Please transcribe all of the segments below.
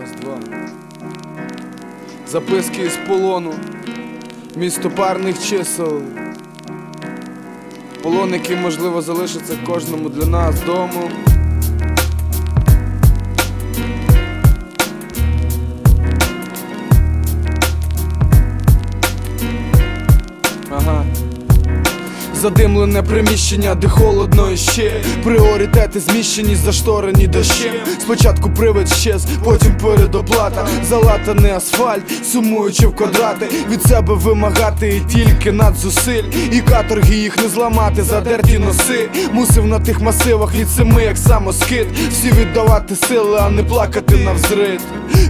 Раз, два. Записки із полону. Місто парних чисел. Полон, який можливо залишиться кожному для нас дому. Задимлене приміщення, де холодно і ще. Пріоритети зміщені, зашторені дощем. Спочатку привид щез, потім передоплата. Залатаний асфальт, сумуючи в квадрати. Від себе вимагати і тільки надзусиль. І каторги їх не зламати, задерті носи. Мусив на тих масивах від семи, як самоскид. Всі віддавати сили, а не плакати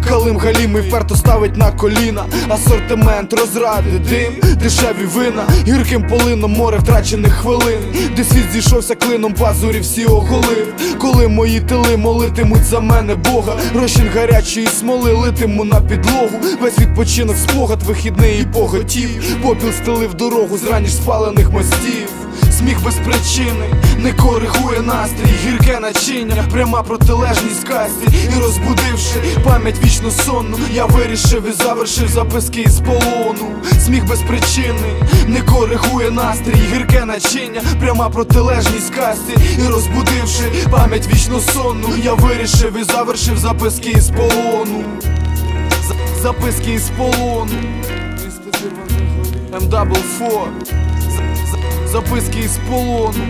Калим галімий вперто ставить на коліна. Асортимент розради, дим, дешеві вина. Гірким полином море втрачених хвилин. Де світ зійшовся клином, пазурі всі оголив. Коли мої тили молитимуть за мене Бога Розчин гарячої смоли литиму на підлогу. Весь відпочинок спогад вихідний і поготів. Попіл стелив дорогу з раніш спалених мостів. Сміх без причини не коригує настрій, гірке начиння, пряма протилежність касті І розбудивши пам'ять вічно сонну, я вирішив і завершив записки із полону. Сміх без причини не коригує настрій, гірке начиння, пряма протилежність касті І розбудивши пам'ять вічно сонну, я вирішив і завершив записки із полону. За- Записки із полону. M-double-four Записки із полону.